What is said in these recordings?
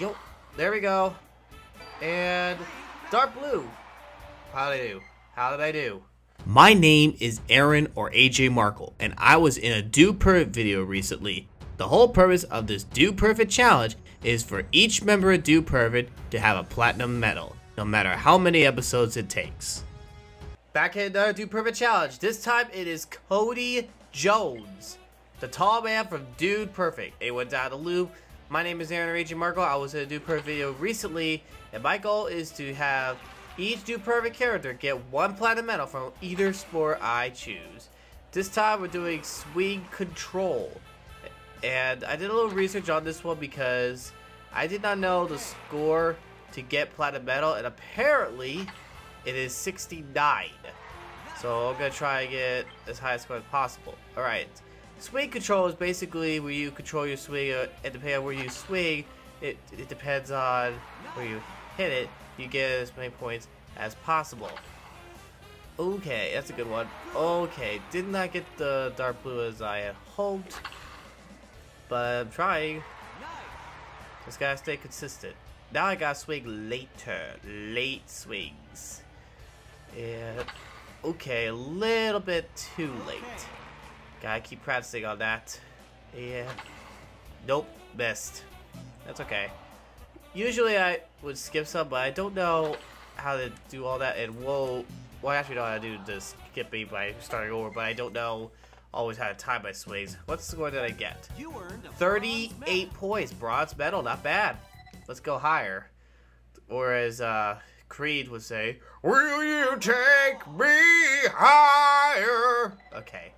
Yo, there we go. And dark blue. How did I do? How did I do? My name is Aaron or AJ Markle, and I was in a Dude Perfect video recently. The whole purpose of this Dude Perfect challenge is for each member of Dude Perfect to have a platinum medal, no matter how many episodes it takes. Back at another Dude Perfect challenge. This time it is Cody Jones, the tall man from Dude Perfect. It went down the loop. My name is Aaron or Markle. I was in a Dude Perfect video recently, and my goal is to have each Dude Perfect character get one platinum medal from either sport I choose. This time we're doing swing control. And I did a little research on this one because I did not know the score to get platinum medal and apparently it is 69. So I'm to try and get as high a score as possible. Alright. Swing control is basically where you control your swing uh, and depending on where you swing, it, it depends on where you hit it you get as many points as possible. Okay, that's a good one. Okay, did not get the dark blue as I had hoped, but I'm trying. Just gotta stay consistent. Now I gotta swing later, late swings. And okay, a little bit too late. Gotta keep practicing on that. Yeah. Nope, missed. That's okay. Usually I would skip some, but I don't know how to do all that. And whoa, well, I actually know how to do the skipping by starting over, but I don't know always how to time my swings. What's the score that I get? 38 points, bronze medal, not bad. Let's go higher. Or as uh, Creed would say, Will you take me higher? Okay.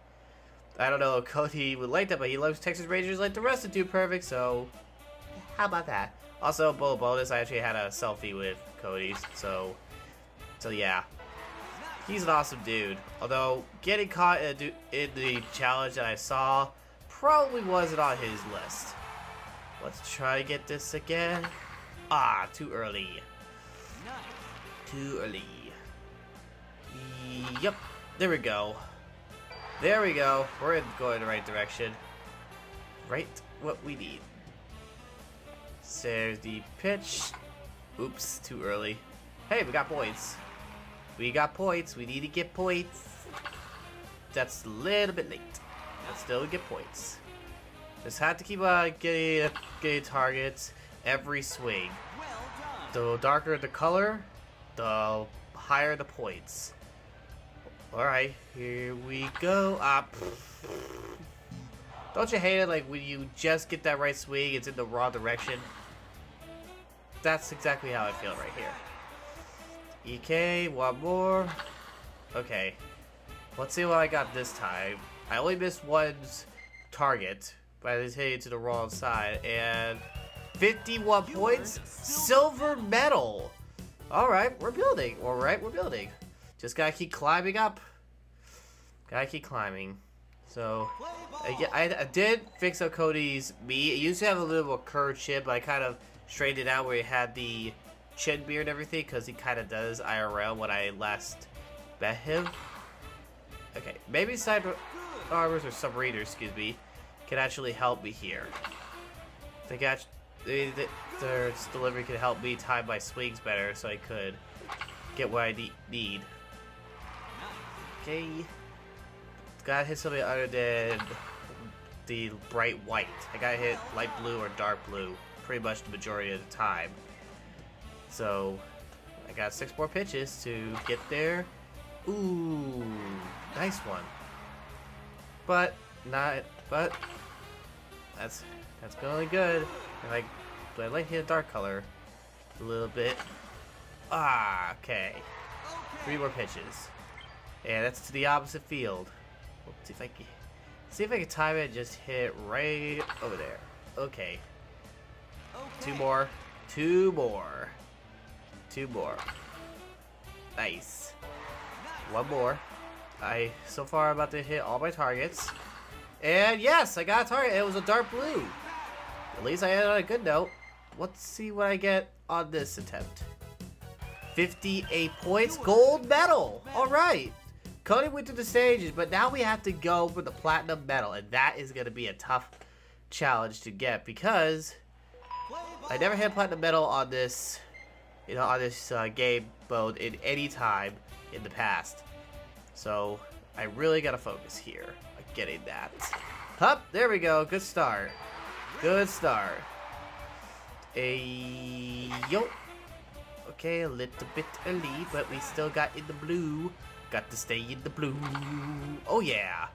I don't know Cody would like that, but he loves Texas Rangers like the rest of Dude Perfect, so how about that? Also, bullet bonus, I actually had a selfie with Cody, so, so yeah. He's an awesome dude. Although, getting caught in, in the challenge that I saw probably wasn't on his list. Let's try to get this again. Ah, too early. Too early. Yep, there we go. There we go. We're going the right direction. Right what we need. There's the pitch. Oops, too early. Hey, we got points. We got points. We need to get points. That's a little bit late. But still we get points. Just have to keep uh, getting, getting targets every swing. The darker the color, the higher the points. Alright, here we go. Ah, Don't you hate it like when you just get that right swing, it's in the wrong direction? that's exactly how I feel right here. EK, one more. Okay. Let's see what I got this time. I only missed one's target, but I just hit it to the wrong side. And 51 points, silver medal. All right, we're building. All right, we're building. Just gotta keep climbing up. Gotta keep climbing. So, I, I, did fix up Cody's meat. It used to have a little curved chip, but I kind of straightened it out where he had the chin beard and everything because he kind of does IRL when I last met him. Okay, maybe side armors or submariner, excuse me, can actually help me here. They got they, their delivery can help me time my swings better so I could get what I need. Okay. Gotta hit something other than the bright white. I gotta hit light blue or dark blue pretty much the majority of the time. So, I got six more pitches to get there. Ooh, nice one. But, not, but, that's, that's going good. If I, do I like hit a dark color? A little bit. Ah, okay. Three more pitches. And that's to the opposite field. Let's see if I can, see if I can time it just hit right over there. Okay. Two more. Two more. Two more. Nice. One more. I, so far, about to hit all my targets. And yes, I got a target. It was a dark blue. At least I ended on a good note. Let's see what I get on this attempt. 58 points, gold medal. All right. Cody went to the stages, but now we have to go for the platinum medal, and that is going to be a tough challenge to get because I never had platinum medal on this, you know, on this uh, game mode in any time in the past. So I really gotta focus here on getting that. Hup, there we go. Good start. Good start. A yo. Okay, a little bit early, but we still got in the blue. Got to stay in the blue. Oh yeah.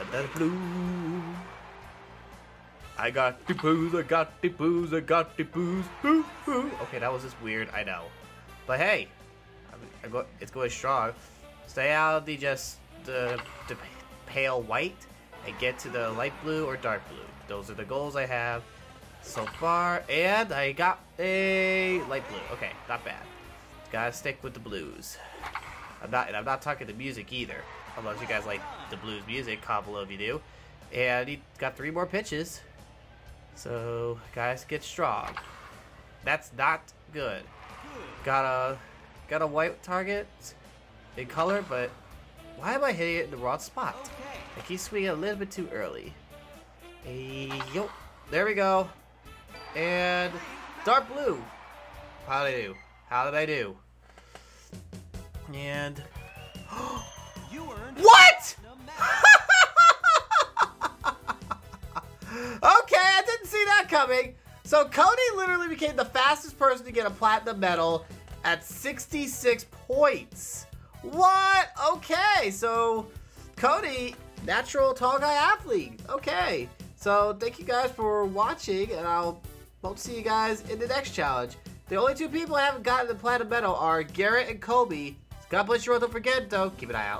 Another blue. I got the booze, I got the booze, I got the booze. Okay, that was just weird, I know. But hey, I go, it's going strong. Stay out of the just the, the pale white and get to the light blue or dark blue. Those are the goals I have so far. And I got a light blue. Okay, not bad. Gotta stick with the blues. I'm not, and I'm not talking the music either. Unless you guys like the blues music, couple of you do. And he got three more pitches. So, guys, get strong. That's not good. Got a, got a white target in color, but why am I hitting it in the wrong spot? I keep swinging a little bit too early. Hey, yo, there we go. And dark blue. How did I do? How did I do? And what? okay, I didn't see that coming. So Cody literally became the fastest person to get a platinum medal at 66 points. What? Okay, so Cody, natural tall guy athlete. Okay, so thank you guys for watching, and I'll hope to see you guys in the next challenge. The only two people I haven't gotten the platinum medal are Garrett and Coby. God bless you all. Don't forget, though, keep an eye out.